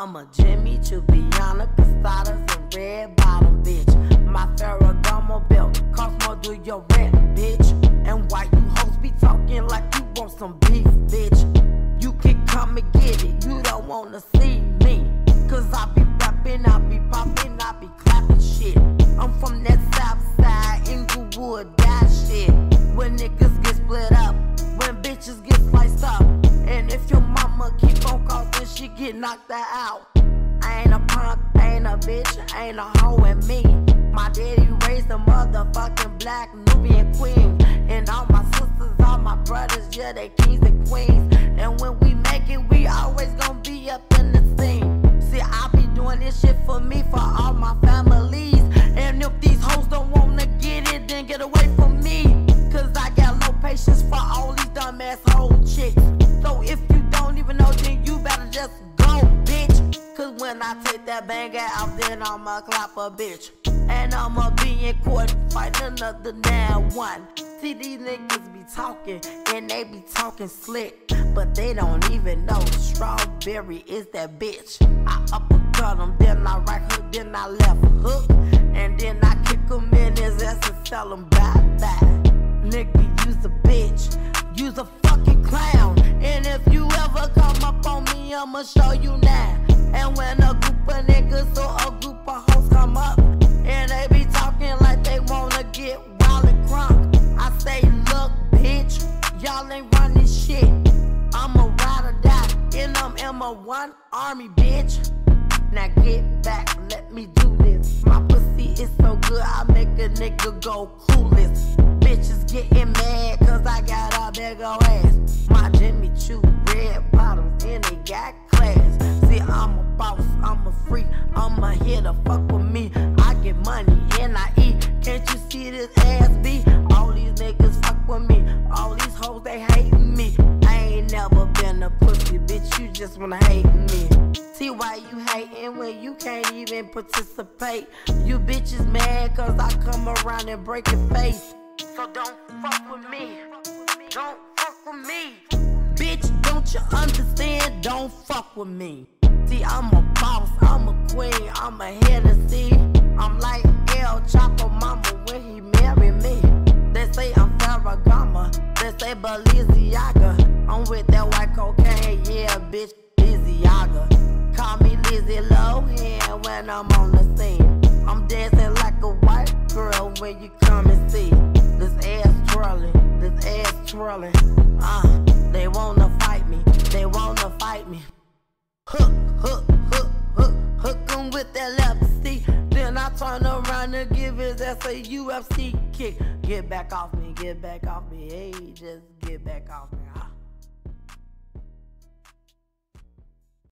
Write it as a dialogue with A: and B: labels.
A: I'm a Jimmy Chubiana, Castadas, and red bottom, bitch. My Ferragamo belt cost more do your rent, bitch. And why you hoes be talking like you want some beef, bitch? You can come and get it, you don't wanna see me. Cause I be rapping, I be popping, I be get knocked out. I ain't a punk, I ain't a bitch, I ain't a hoe and me. My daddy raised a motherfucking black Nubian queen. And all my sisters, all my brothers, yeah, they kings and queens. And when we make it, we always gonna be up in the scene. See, I be doing this shit for me, for all my families. And if these hoes don't wanna get it, then get away from me. Cause I got low patience for all these dumbass old chicks. That bang out, then I'ma clap a bitch. And I'ma be in court fighting another now one. See, these niggas be talking, and they be talking slick. But they don't even know Strawberry is that bitch. I uppercut him, then I right hook, then I left hook. And then I kick him in his ass and tell him bye bye. Nigga, you's a bitch. You's a fucking clown. And if you ever come up on me, I'ma show you now. And when a group of niggas or a group of hoes come up, and they be talking like they wanna get wild and crunk, I say, look, bitch, y'all ain't running shit. I'm a ride or die, and I'm in my one army, bitch. Now get back, let me do this. My pussy is so good, I make a nigga go coolest. Bitches getting mad, cause I got a big ol' ass. Just wanna hate me. See why you hating when you can't even participate. You bitches mad cause I come around and break your face. So don't fuck with me. Don't fuck with me. Bitch, don't you understand? Don't fuck with me. See, I'm a boss, I'm a queen, I'm a head of. I'm like on. I'm dancing like a white girl when you come and see. This ass twirling, this ass twirling. Uh, they wanna fight me, they wanna fight me. Hook, hook, hook, hook, hook him with that left stick. Then I turn around and give his ass a UFC kick. Get back off me, get back off me, hey, just get back off me.